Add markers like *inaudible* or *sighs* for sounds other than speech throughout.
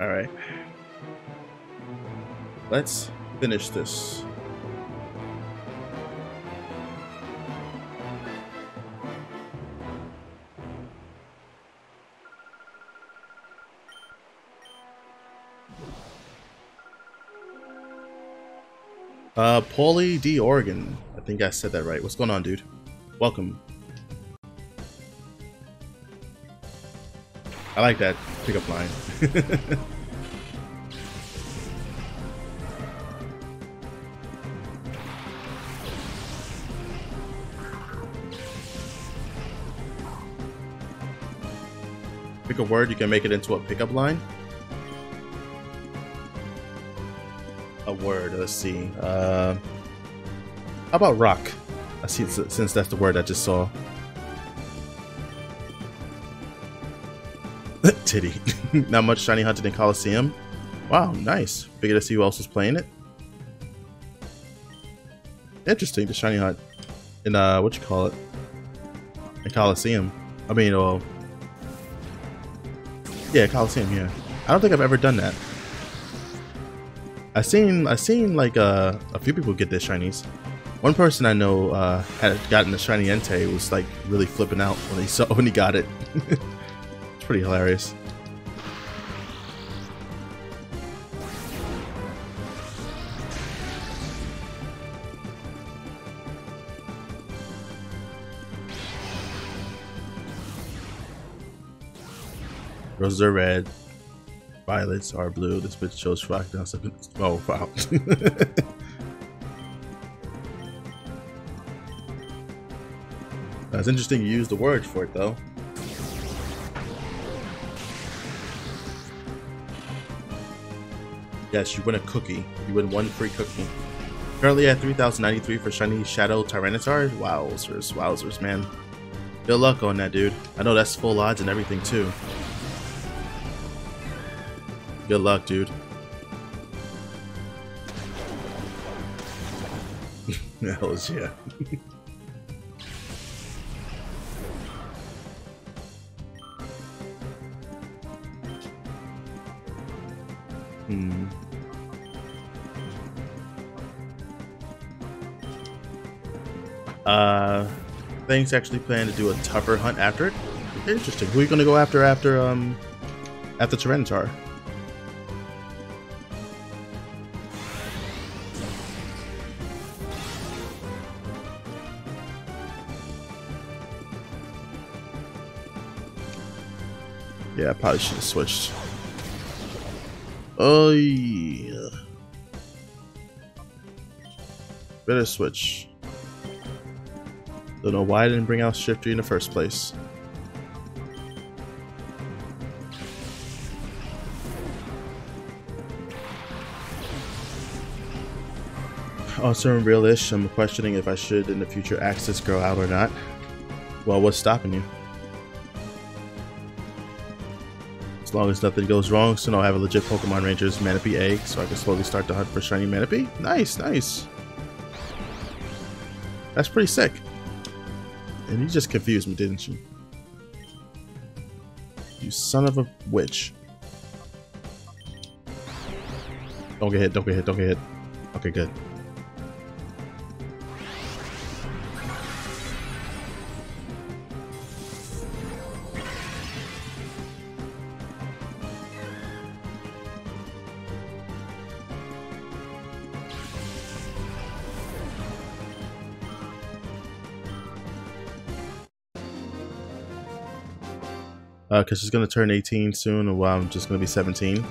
Alright. Let's finish this. Uh, Paulie D. Oregon. I think I said that right. What's going on, dude? Welcome. I like that pickup line. *laughs* Pick a word, you can make it into a pickup line. A word, let's see. Uh, how about rock? I see, since that's the word I just saw. Titty. *laughs* Not much shiny hunted in Colosseum. Wow, nice. Figured to see who else was playing it. Interesting, the shiny hunt in uh, what you call it, in Colosseum. I mean, uh, yeah, Colosseum. Yeah, I don't think I've ever done that. I seen I seen like uh, a few people get their shinies. One person I know uh, had gotten the shiny Entei was like really flipping out when he saw *laughs* when he got it. *laughs* it's pretty hilarious. Roses are red. Violets are blue. This bitch chose rock down seven. Oh, wow. *laughs* That's interesting you use the word for it, though. Yes, you win a cookie. You win one free cookie. Currently at 3,093 for Shiny Shadow Tyranitar. Wowzers, wowzers, man. Good luck on that, dude. I know that's full odds and everything, too. Good luck, dude. *laughs* Hells yeah. hmm. Uh, Thanks actually plan to do a tougher hunt after it. Interesting. Who are you gonna go after after um after Tyranitar? Probably should have switched. Oh yeah. Better switch. Don't know why I didn't bring out Shiftry in the first place. Also in real-ish, I'm questioning if I should in the future axe this girl out or not. Well, what's stopping you? As long as nothing goes wrong, So now I'll have a legit Pokemon Ranger's Manaphy egg, so I can slowly start to hunt for shiny Manaphy. Nice, nice. That's pretty sick. And you just confused me, didn't you? You son of a witch. Don't get hit, don't get hit, don't get hit. Okay, good. Because uh, she's gonna turn 18 soon, and while I'm just gonna be 17.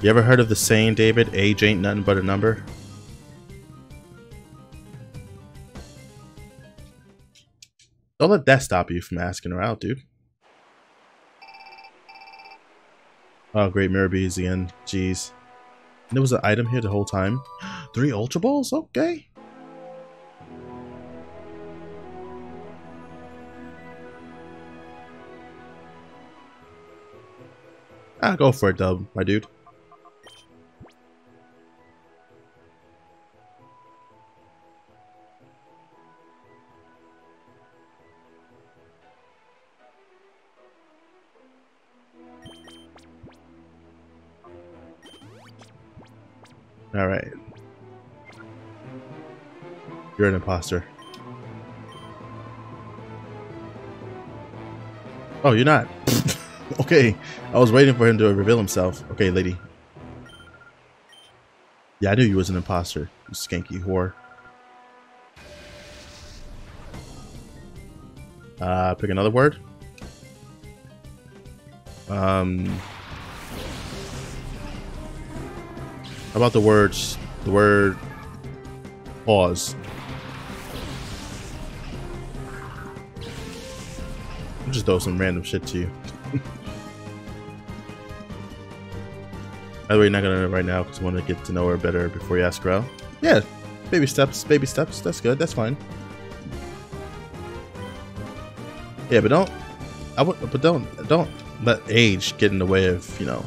You ever heard of the saying, David? Age ain't nothing but a number. Don't let that stop you from asking her out, dude. Oh, great Mirror Bees again. Jeez. There was an item here the whole time. *gasps* Three Ultra Balls? Okay. Ah, go for it, Dub, my dude. Alright. You're an imposter. Oh, you're not. *laughs* okay. I was waiting for him to reveal himself. Okay, lady. Yeah, I knew you was an imposter, you skanky whore. Uh, pick another word. Um, how about the words, the word pause? I'll just throw some random shit to you. *laughs* By the way, you're not gonna right now because I want to get to know her better before you ask her out. Yeah, baby steps, baby steps. That's good. That's fine. Yeah, but don't. I would, but don't don't let age get in the way of you know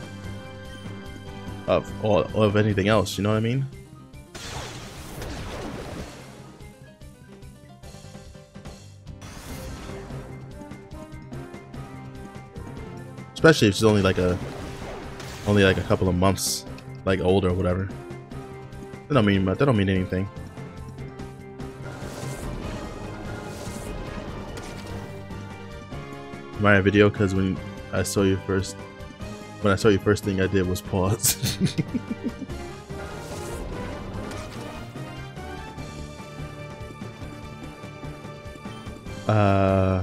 of or of anything else. You know what I mean? Especially if she's only like a only like a couple of months like older or whatever. That don't mean that don't mean anything. My video because when I saw you first when I saw you first thing I did was pause. *laughs* uh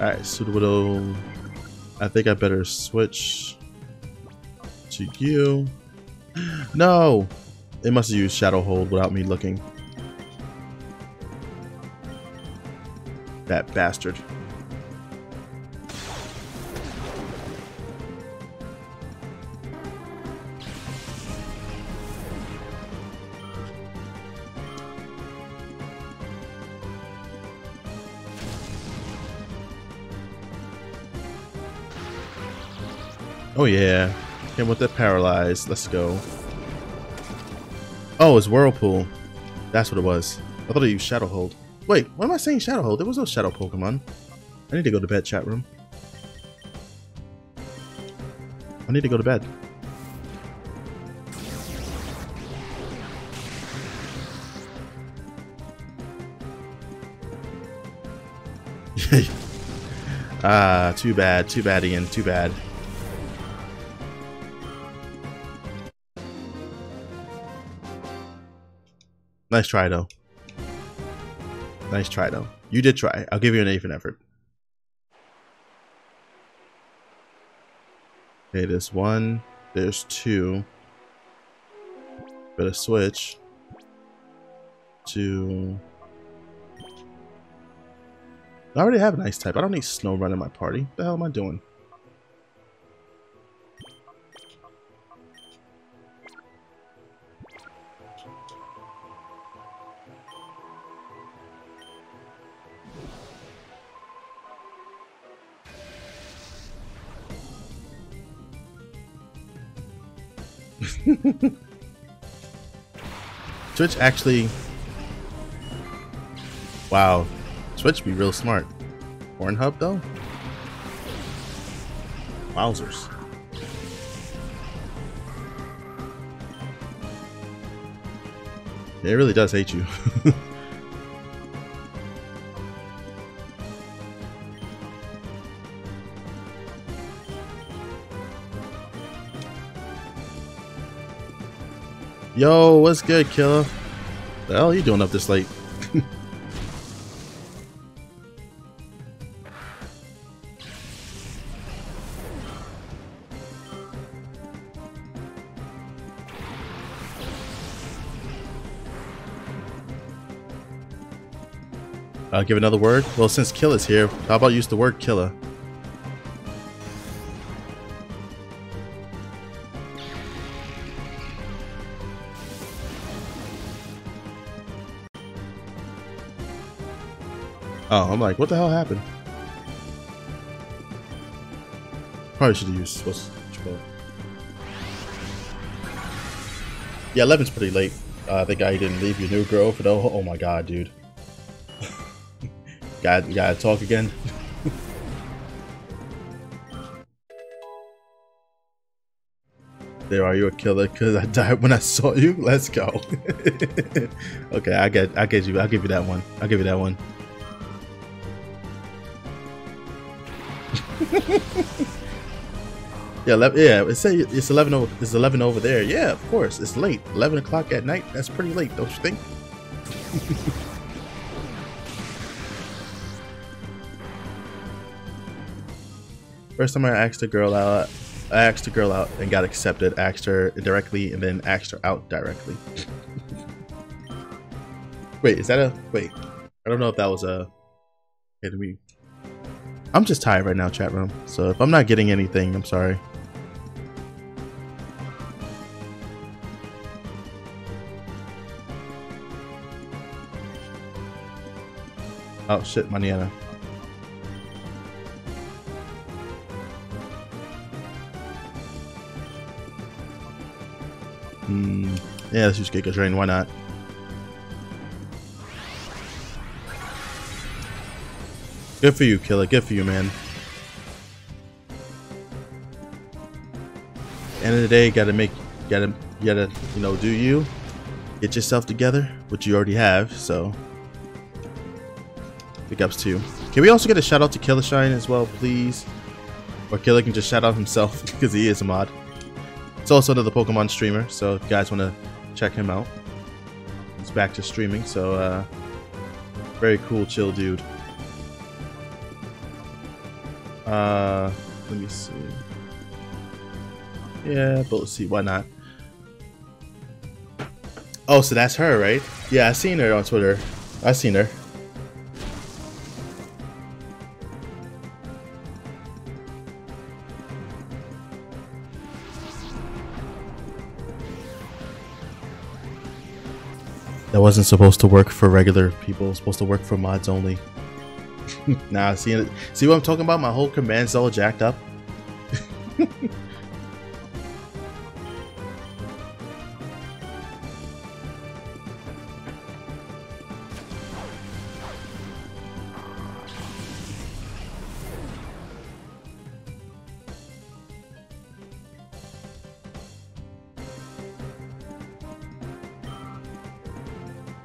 alright, Sudowoodo I think I better switch you. No! It must have used Shadow Hold without me looking. That bastard. Oh yeah. Came with the paralyzed. Let's go. Oh, it's Whirlpool. That's what it was. I thought it used Shadow Hold. Wait, why am I saying Shadow Hold? There was no Shadow Pokemon. I need to go to bed, chat room. I need to go to bed. *laughs* ah, too bad. Too bad, Ian. Too bad. Nice try, though. Nice try, though. You did try. I'll give you an A for an effort. Okay, there's one. There's two. Better switch to... I already have an ice type. I don't need Snorunt in my party. What the hell am I doing? Twitch actually... Wow. Switch be real smart. Pornhub, though? Wowzers. It really does hate you. *laughs* Yo, what's good, killer? The hell are you doing up this late? *laughs* I'll give another word. Well, since killer's here, how about use the word killer? Oh, I'm like, what the hell happened? Probably should have used what's Yeah, 11's pretty late. Uh, the guy didn't leave your new girl for the. Oh my god, dude. *laughs* got gotta talk again. there. Are you a killer? Cause I died when I saw you. Let's go. *laughs* okay, I get, I get you. I'll give you that one. I'll give you that one. *laughs* yeah, yeah. It's say it's eleven over. It's eleven over there. Yeah, of course. It's late. Eleven o'clock at night. That's pretty late, don't you think? *laughs* First time I asked a girl out, I asked a girl out and got accepted. Asked her directly and then asked her out directly. *laughs* wait, is that a wait? I don't know if that was a. Hey, me. I'm just tired right now, chat room. So if I'm not getting anything, I'm sorry. Oh shit, Maniana. Mm, yeah, let's use Giga Drain, why not? Good for you, Killer. Good for you, man. End of the day, gotta make, gotta, gotta, you know, do you. Get yourself together, which you already have, so. Big ups to you. Can we also get a shout out to Killer Shine as well, please? Or Killer can just shout out himself *laughs* because he is a mod. It's also another Pokemon streamer, so if you guys want to check him out, he's back to streaming. So, uh, very cool, chill dude. Uh, let me see. Yeah, but let's see, why not? Oh, so that's her, right? Yeah, I seen her on Twitter. I seen her. That wasn't supposed to work for regular people. It was supposed to work for mods only. *laughs* nah, see. See what I'm talking about? My whole command's all jacked up. *laughs*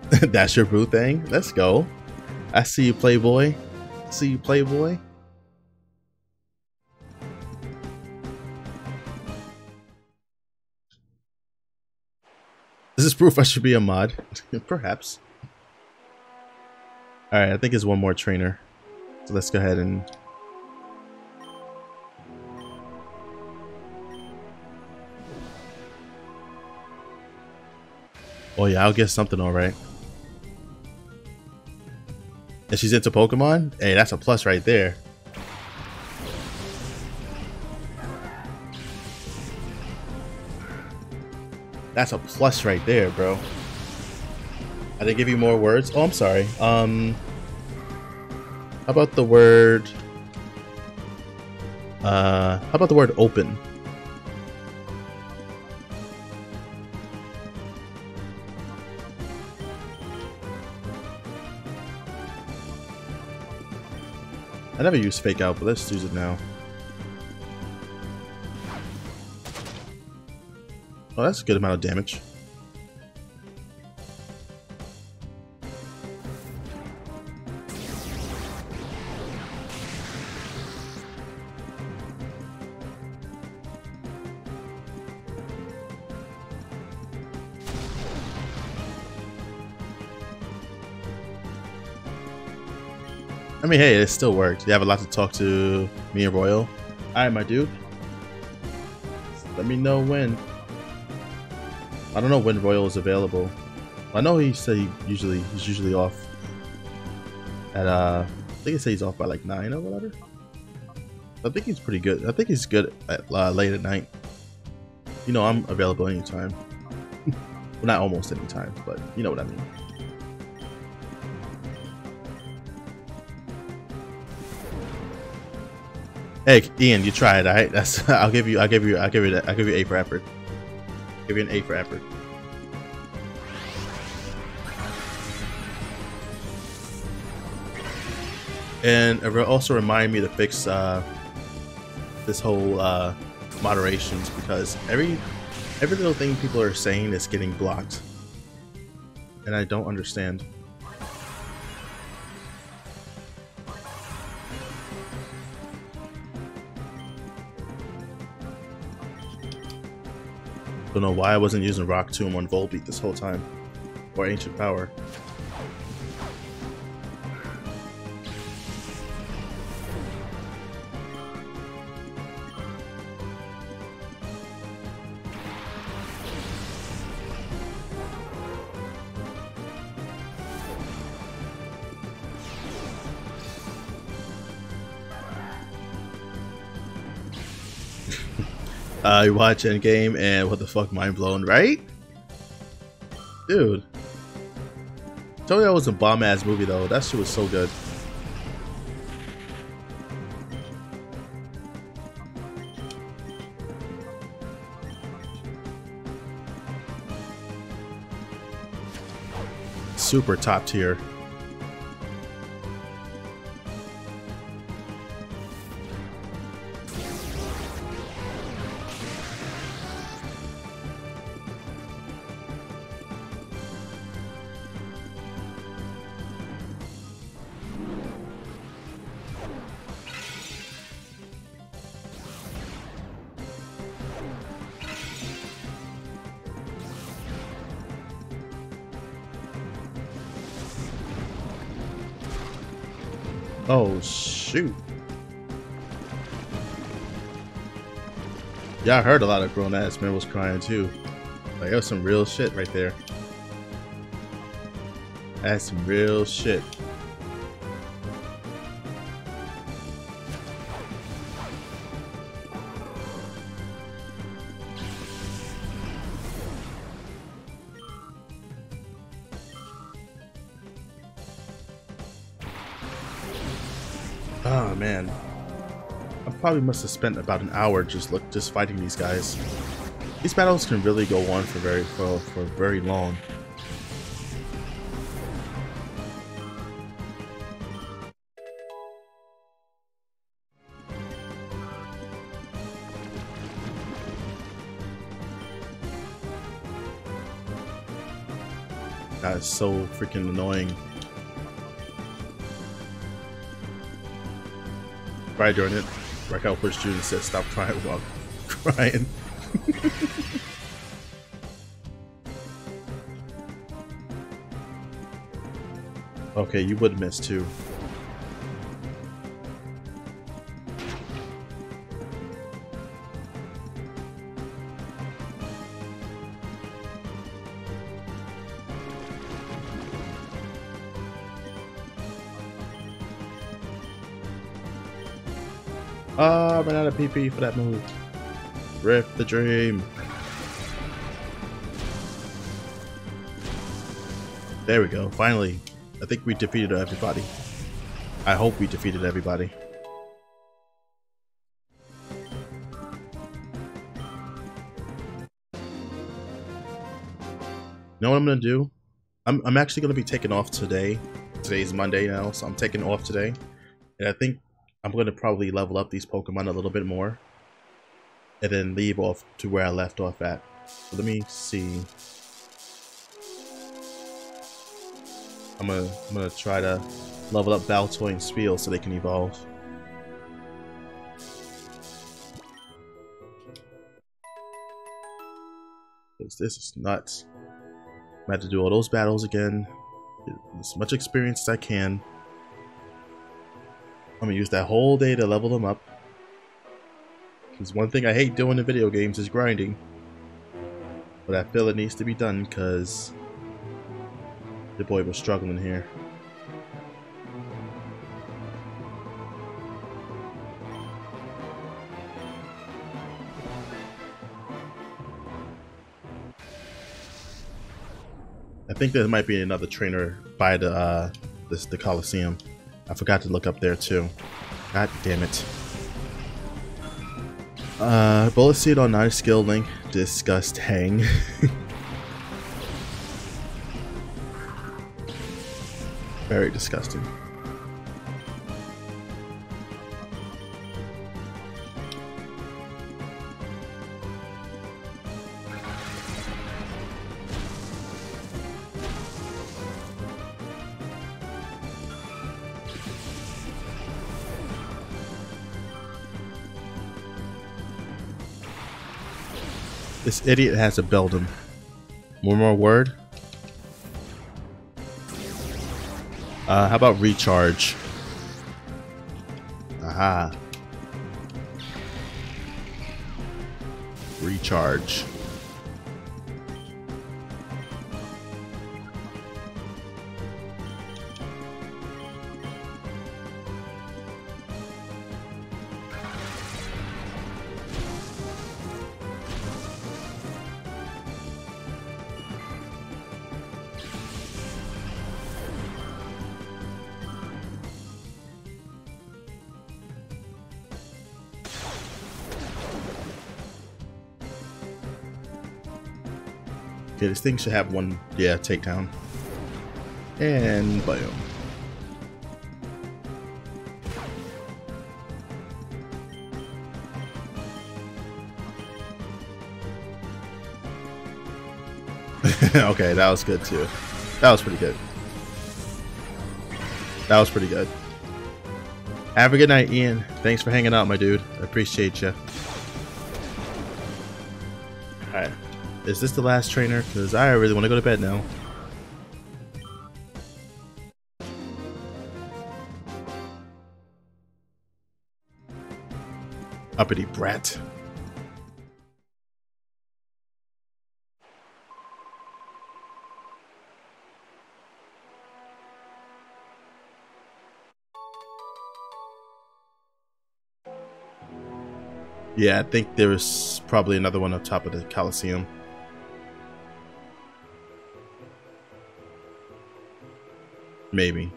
That's your boo thing? Let's go. I see you, Playboy. See you, Playboy. Is this is proof I should be a mod? *laughs* Perhaps. Alright, I think it's one more trainer. So let's go ahead and... Oh yeah, I'll get something alright. And she's into Pokemon? Hey, that's a plus right there. That's a plus right there, bro. I didn't give you more words. Oh, I'm sorry. Um, how about the word? Uh, how about the word open? I never used fake out, but let's use it now. Oh, that's a good amount of damage. I mean, hey, it still worked. You have a lot to talk to me and Royal. Alright, my dude. Let me know when. I don't know when Royal is available. I know he said he usually he's usually off at uh I think he said he's off by like nine or whatever. I think he's pretty good. I think he's good at uh, late at night. You know, I'm available anytime. *laughs* well, not almost anytime, but you know what I mean. Hey, Ian, you tried, alright? That's *laughs* I'll give you I'll give you I'll give you that I'll give you A for effort. Give you an A for effort. And it also remind me to fix uh, this whole uh, moderations because every Every little thing people are saying is getting blocked. And I don't understand. Don't know why I wasn't using Rock Tomb on Volbeat this whole time. Or Ancient Power. Uh, you watch Endgame and what the fuck, mind blown, right? Dude. Told you that was a bomb ass movie though. That shit was so good. Super top tier. I heard a lot of grown ass men was crying too. Like, that was some real shit right there. That's some real shit. Probably must have spent about an hour just look just fighting these guys. These battles can really go on for very for, for very long. That is so freaking annoying. Right it, Raquel pushed you and said stop crying while *laughs* crying. *laughs* okay, you would miss too. Ran out of PP for that move. Rip the dream. There we go. Finally. I think we defeated everybody. I hope we defeated everybody. You know what I'm gonna do? I'm, I'm actually gonna be taking off today. Today's Monday now, so I'm taking off today. And I think I'm going to probably level up these Pokemon a little bit more. And then leave off to where I left off at. So let me see. I'm gonna, I'm gonna try to level up Baltoy and Spheal so they can evolve. This is nuts. I'm had to do all those battles again. Get as much experience as I can. I'm gonna use that whole day to level them up. Because one thing I hate doing in video games is grinding. But I feel it needs to be done because the boy was struggling here. I think there might be another trainer by the uh, this the Coliseum. I forgot to look up there too. God damn it. Uh, bullet seed on 9 skill link. Disgusting. *laughs* Very disgusting. This idiot has to build. One more word. Uh, how about recharge? Aha. Recharge. Okay, this thing should have one, yeah, takedown. And boom. *laughs* okay, that was good too. That was pretty good. That was pretty good. Have a good night, Ian. Thanks for hanging out, my dude. I appreciate you. Is this the last trainer? Because I really want to go to bed now. Uppity brat. Yeah, I think there is probably another one up top of the Coliseum. Maybe.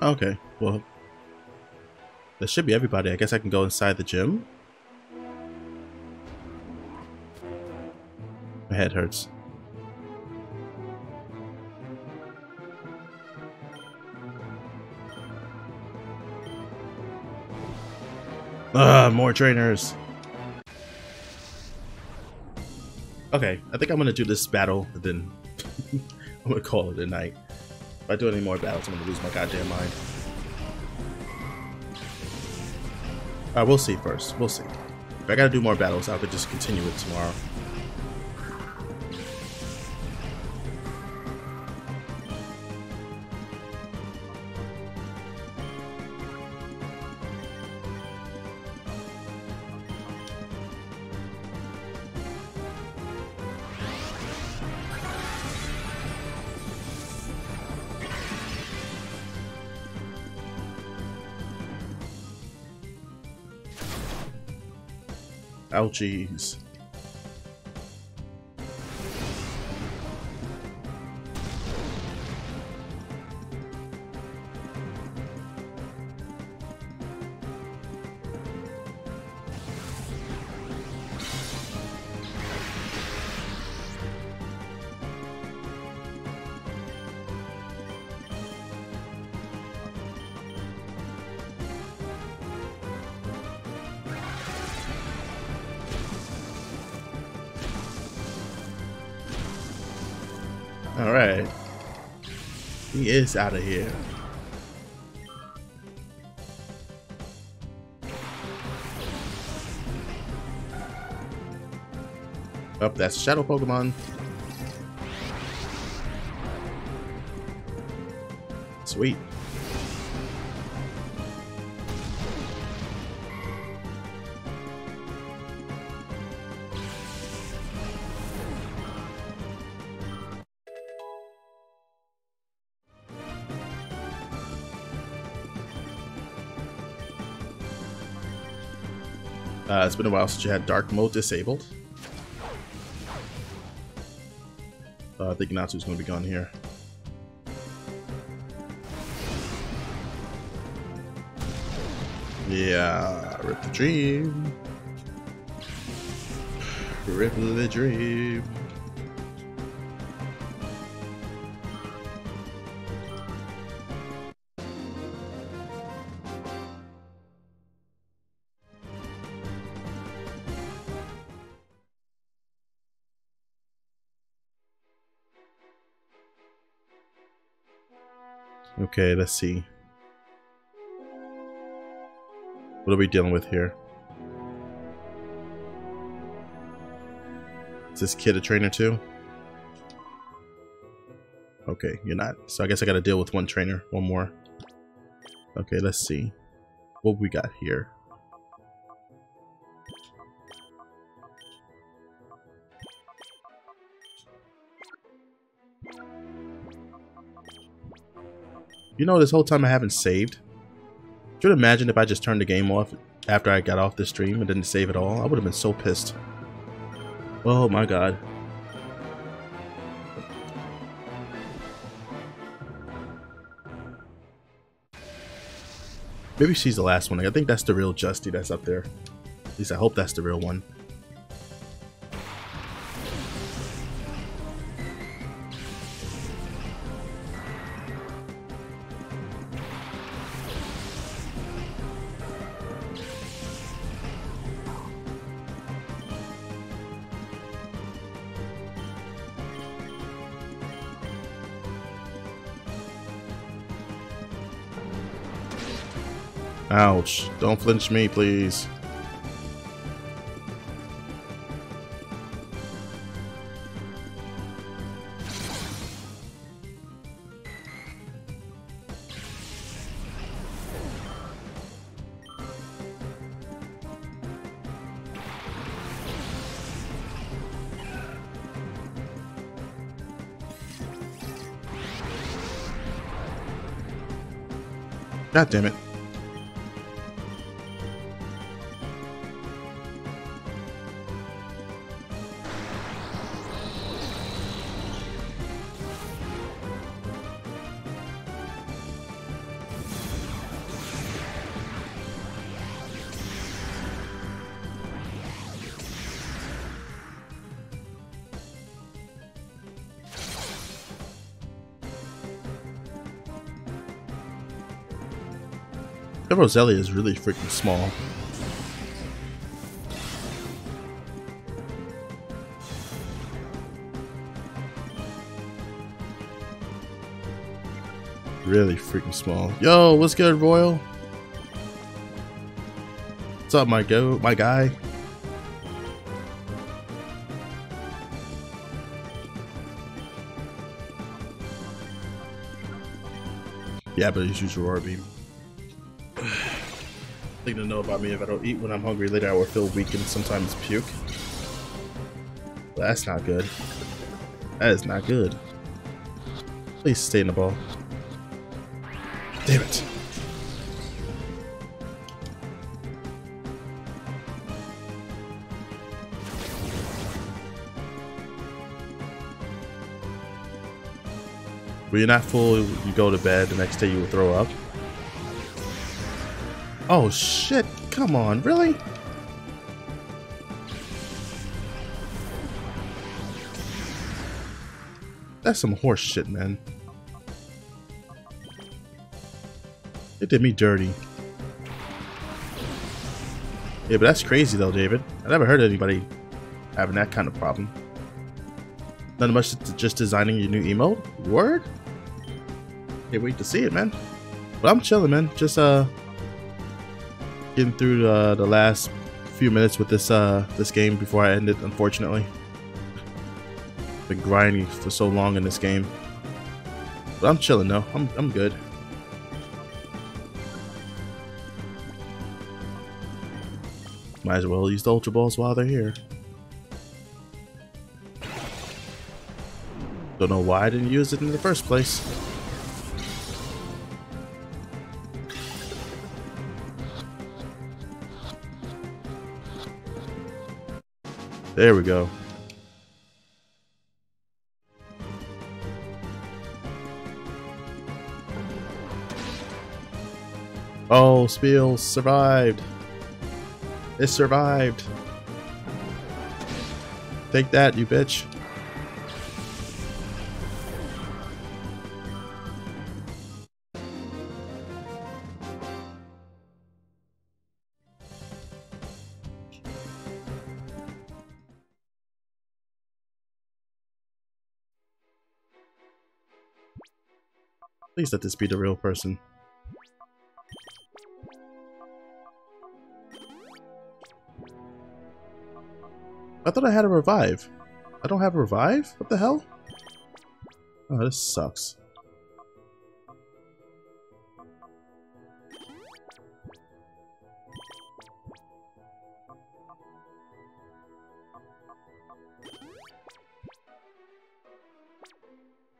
Okay, well, that should be everybody. I guess I can go inside the gym. My head hurts. Ah, more trainers. Okay, I think I'm gonna do this battle, and then *laughs* I'm gonna call it a night. If I do any more battles, I'm gonna lose my goddamn mind. Alright, we'll see first. We'll see. If I gotta do more battles, I could just continue it tomorrow. Ouchies. Alright. He is out of here. Up, oh, that's Shadow Pokemon. Sweet. It's been a while since you had dark mode disabled. Uh, I think Natu's going to be gone here. Yeah, rip the dream. Rip the dream. Okay, let's see. What are we dealing with here? Is this kid a trainer too? Okay, you're not. So I guess I gotta deal with one trainer. One more. Okay, let's see. What we got here? You know, this whole time I haven't saved. Could you imagine if I just turned the game off after I got off the stream and didn't save at all? I would have been so pissed. Oh my god. Maybe she's the last one. I think that's the real Justy that's up there. At least I hope that's the real one. Ouch. Don't flinch me, please. God damn it. Roselia is really freaking small. Really freaking small. Yo, what's good, Royal? What's up, my go, my guy? Yeah, but he's used Aurora Beam thing to know about me. If I don't eat when I'm hungry later, I will feel weak and sometimes puke. that's not good. That is not good. Please stay in the ball. Damn it. When you're not full, you go to bed, the next day you will throw up. Oh shit, come on, really? That's some horse shit, man. It did me dirty. Yeah, but that's crazy though, David. I never heard anybody having that kind of problem. Not much just designing your new emote? Word? Can't wait to see it, man. But I'm chilling, man. Just, uh, getting through uh, the last few minutes with this uh, this game before I end it. Unfortunately, been grinding for so long in this game, but I'm chilling though. I'm I'm good. Might as well use the Ultra Balls while they're here. Don't know why I didn't use it in the first place. There we go. Oh, Spheal survived. It survived. Take that, you bitch. Please let this be the real person. I thought I had a revive. I don't have a revive? What the hell? Oh, this sucks.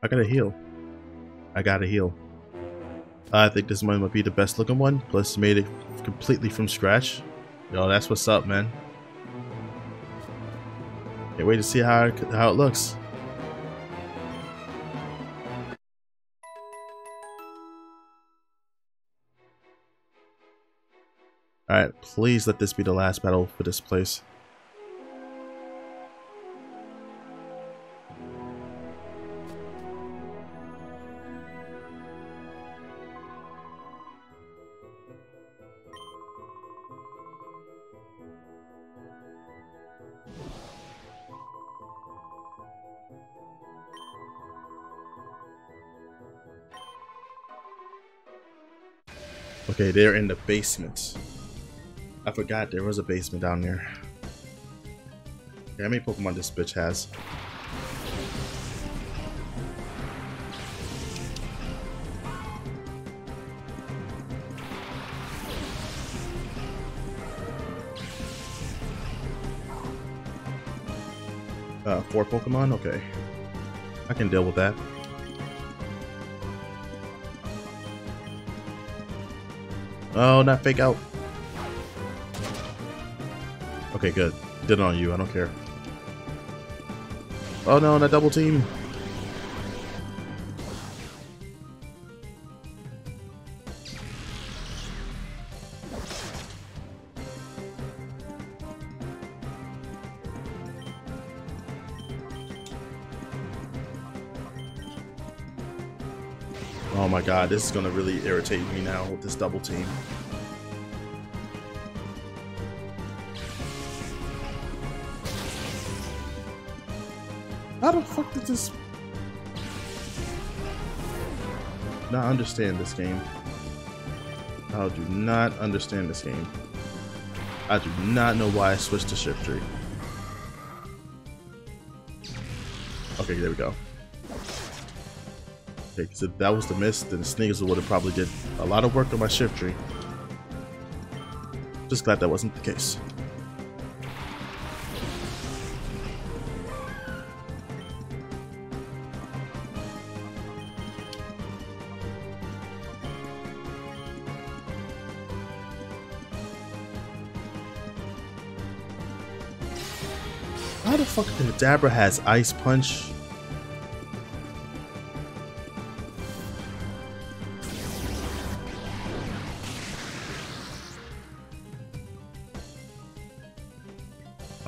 I gotta heal. I gotta heal. I think this one might be the best looking one. Plus, made it completely from scratch. Yo, that's what's up, man. Can't wait to see how it, how it looks. Alright, please let this be the last battle for this place. Okay, they're in the basement. I forgot there was a basement down there. Okay, how many Pokemon this bitch has? Uh, four Pokemon? Okay. I can deal with that. Oh, not fake out. Okay, good. Did it on you. I don't care. Oh no, not double team. This is gonna really irritate me now with this double team. How the fuck did this... Not understand this game. I do not understand this game. I do not know why I switched to Shiftry. Okay, there we go. Because if that was the miss, then the Sneakers would have probably did a lot of work on my Shiftry. Just glad that wasn't the case. How the fuck did Dabra has Ice Punch?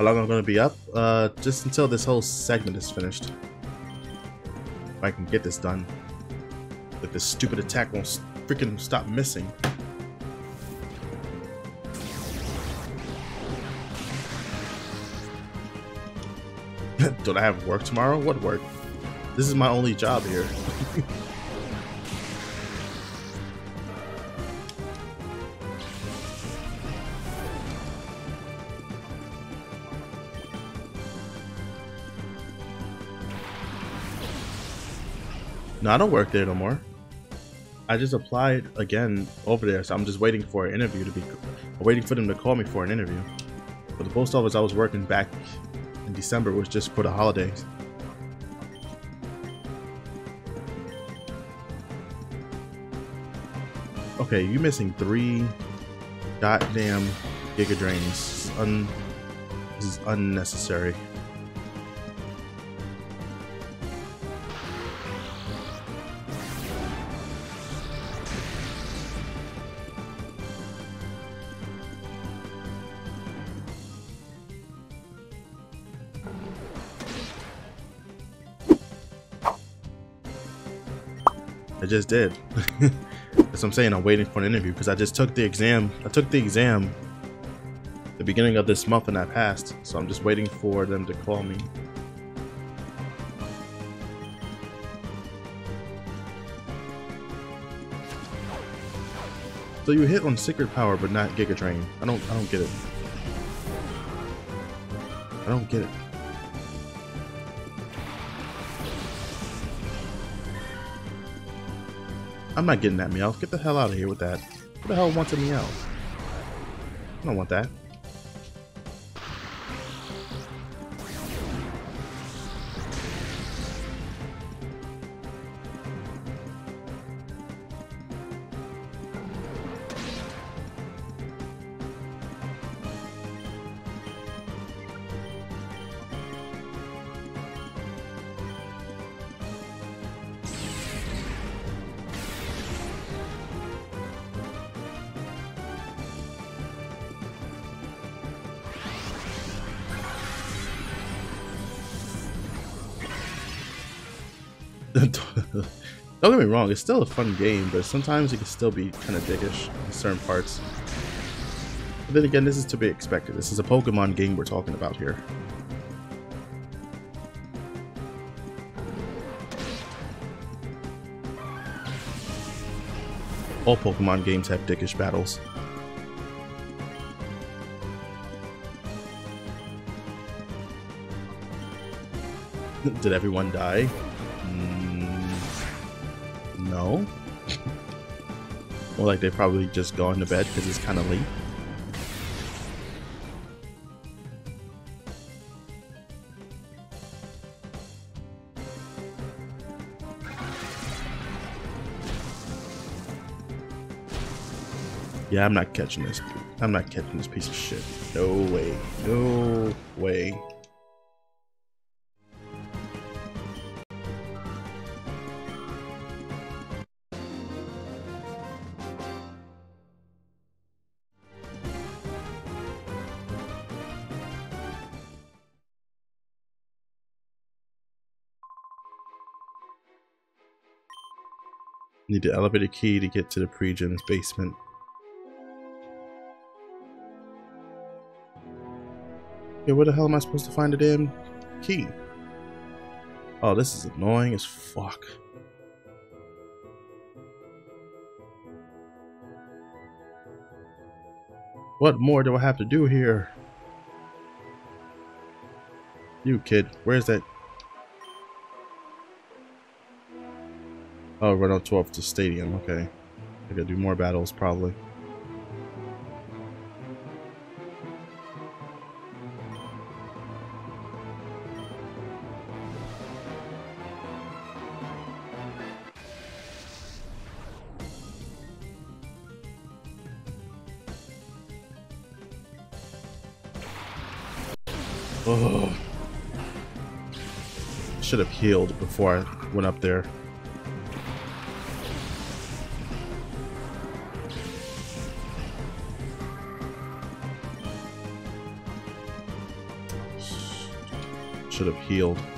Long I'm gonna be up? Uh, just until this whole segment is finished. If I can get this done. If this stupid attack won't freaking stop missing. *laughs* Don't I have work tomorrow? What work? This is my only job here. *laughs* no, I don't work there no more. I just applied again over there, so I'm just waiting for an interview to be, waiting for them to call me for an interview. For the post office, I was working back in December was just for the holidays. Okay, you missing three goddamn Giga Drains. This is unnecessary. I just did. *laughs* That's what I'm saying. I'm waiting for an interview because I just took the exam. I took the exam the beginning of this month and I passed. So I'm just waiting for them to call me. So you hit on Secret Power but not Giga Drain. I don't I don't get it. I don't get it. I'm not getting that Meowth. Get the hell out of here with that. Who the hell wants a Meowth? I don't want that. Don't get me wrong, it's still a fun game, but sometimes it can still be kind of dickish in certain parts. But then again, this is to be expected. This is a Pokemon game we're talking about here. All Pokemon games have dickish battles. *laughs* Did everyone die? No. More like they probably just gone to bed because it's kind of late. Yeah, I'm not catching this. I'm not catching this piece of shit. No way. No way. The elevator key to get to the Pre Gym's basement. Yeah, where the hell am I supposed to find the damn key? Oh, this is annoying as fuck. What more do I have to do here? You kid, where's that Oh, run up 12 to stadium. Okay. I gotta do more battles, probably. Oh. Should have healed before I went up there. Should have healed.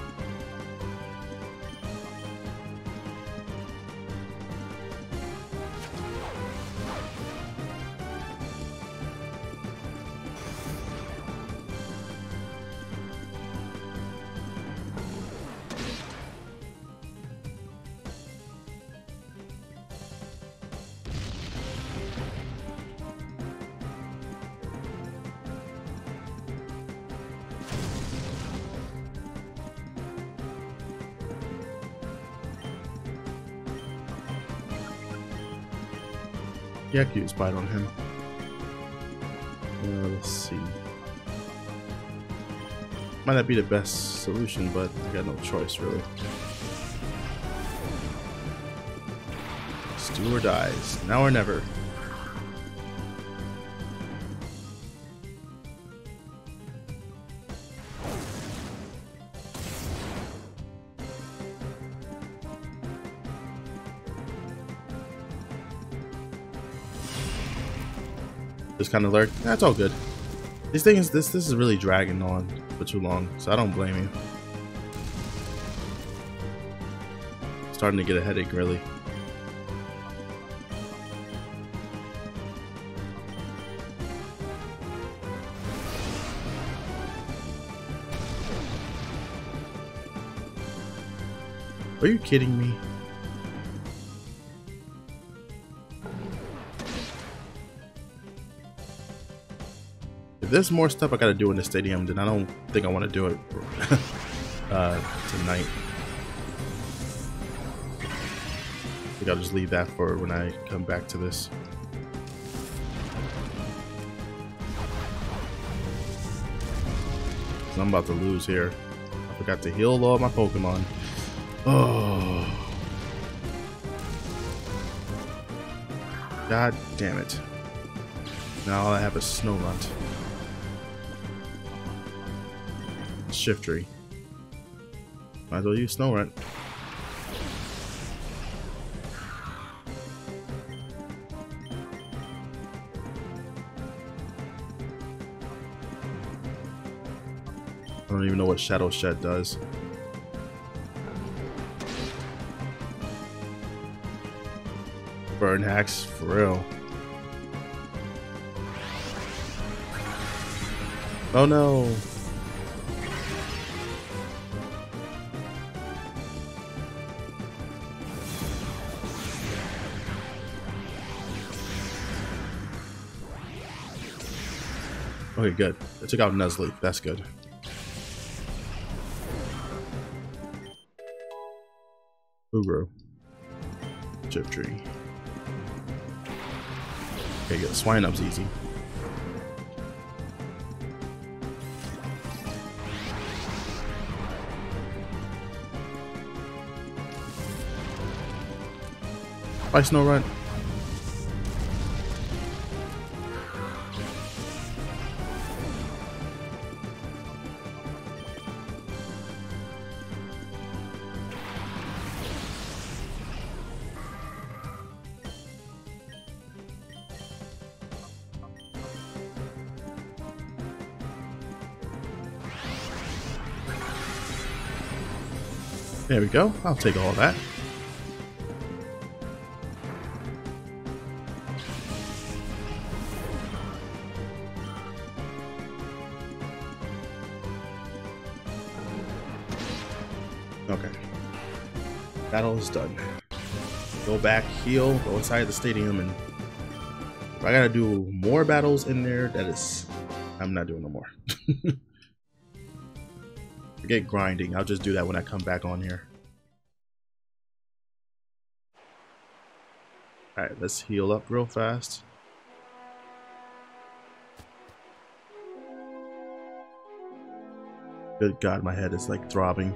Yeah, use bite on him. Uh, let's see. Might not be the best solution, but I got no choice really. Stew or dies. Now or never. Just kind of lurk. That's all good. These things, this this is really dragging on for too long, so I don't blame you. Starting to get a headache, really. Are you kidding me? If there's more stuff I gotta do in the stadium, then I don't think I want to do it *laughs* uh, tonight. I think I'll just leave that for when I come back to this. I'm about to lose here. I forgot to heal all my Pokemon. Oh. God damn it. Now I have a is Snorunt. Shiftry. Might as well use Snorunt. I don't even know what Shadow Shed does. Burn hacks, for real. Oh no! Okay, good. I took out Nuzleaf. That's good. Uru. Shiftry. Okay, good. Swinub's easy. Bye, Snorunt. There we go. I'll take all that. Okay. Battle is done. Go back, heal, go inside the stadium, and I gotta do more battles in there, that is... I'm not doing no more. *laughs* Forget grinding. I'll just do that when I come back on here. Alright, let's heal up real fast. Good God, my head is like throbbing.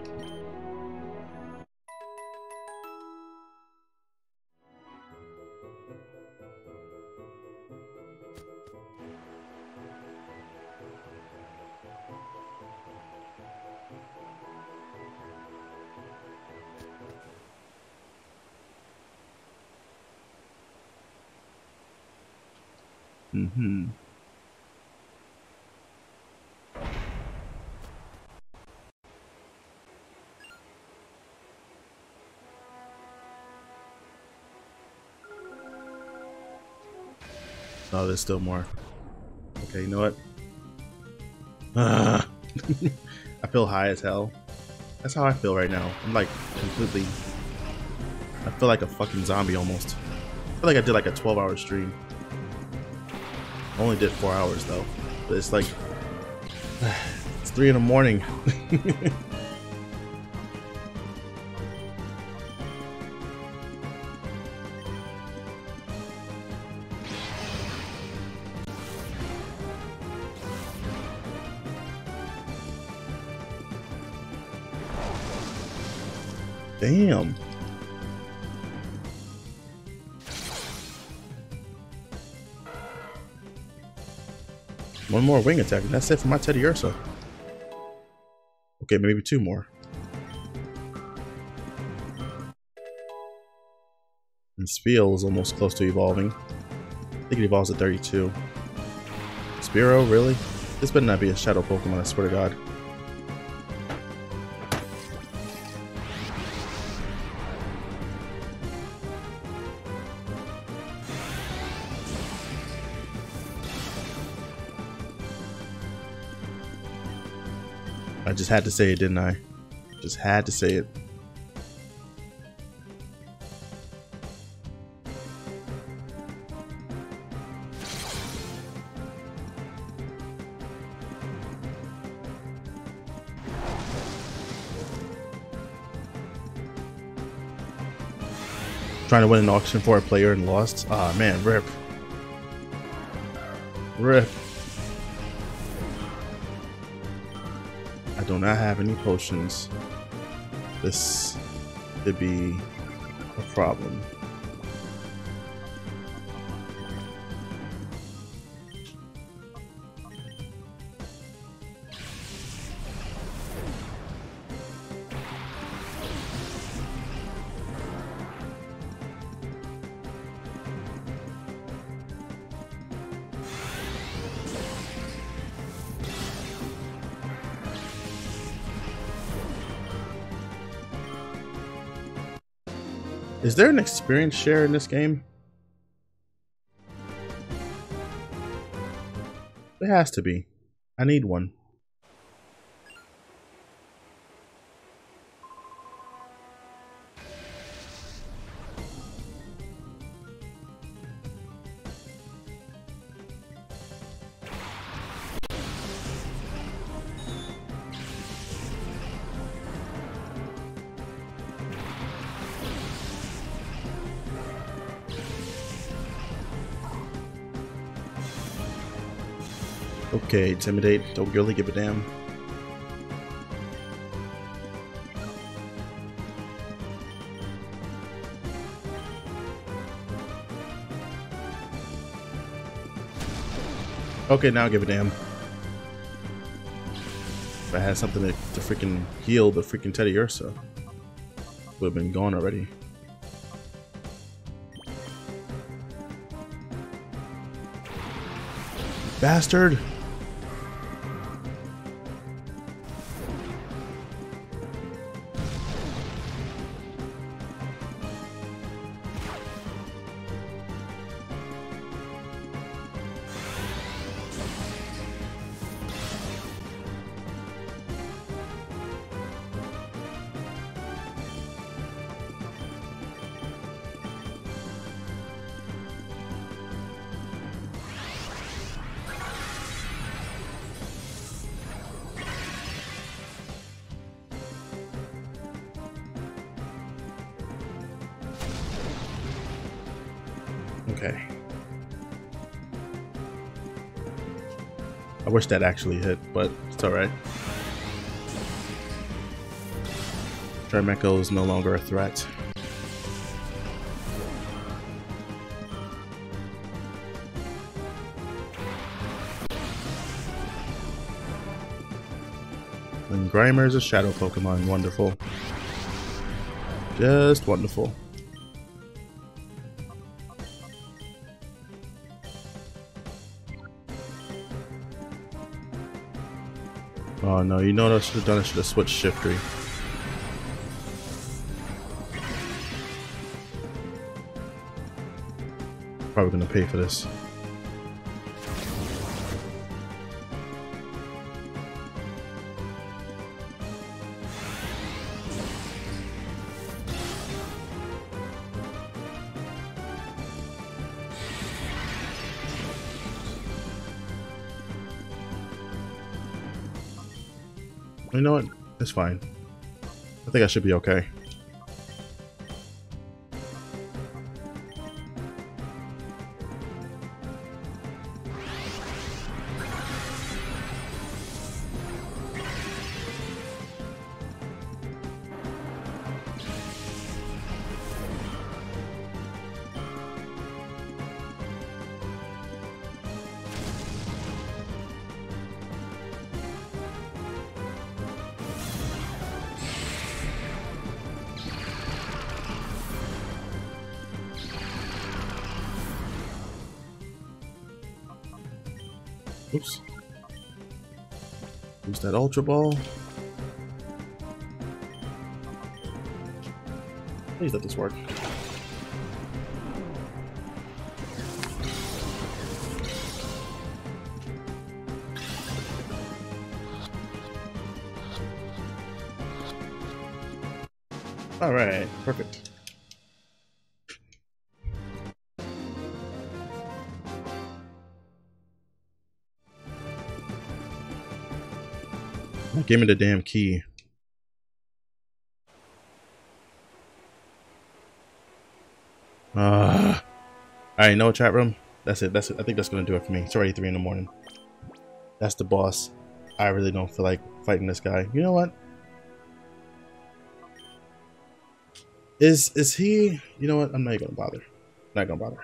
Mm-hmm. Oh, there's still more. Okay, you know what? Ah. *laughs* I feel high as hell. That's how I feel right now. I'm like completely... I feel like a fucking zombie almost. I feel like I did like a 12 hour stream. Only did four hours though. But it's like *sighs* it's three in the morning. *laughs* Damn. One more wing attack, and that's it for my Teddy Teddiursa. Okay, maybe two more. And Spheal is almost close to evolving. I think it evolves at 32. Spearow, oh, really? This better not be a shadow Pokemon, I swear to god. had to say it, didn't I? Just had to say it. Trying to win an auction for a player and lost. Ah, man, rip. Rip. Do not have any potions. This could be a problem. Is there an experience share in this game? There has to be. I need one. Okay, intimidate. Don't really give a damn. Okay, now give a damn. If I had something to, to freaking heal the freaking Teddiursa, would have been gone already. Bastard! Okay. I wish that actually hit, but it's alright. Trimecho is no longer a threat. And Grimer is a shadow Pokemon. Wonderful. Just wonderful. Oh no, you know what I should have done? I should have switched Shiftry. Probably gonna pay for this. It's fine. I think I should be okay. Ultra Ball. Please let this work. Alright, perfect. Give me the damn key. Uh, Alright, no chat room. That's it. That's it. I think that's gonna do it for me. It's already three in the morning. That's the boss. I really don't feel like fighting this guy. You know what? Is is he? You know what? I'm not gonna bother. Not gonna bother.